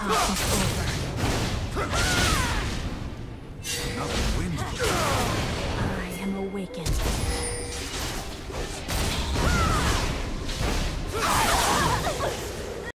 half is over.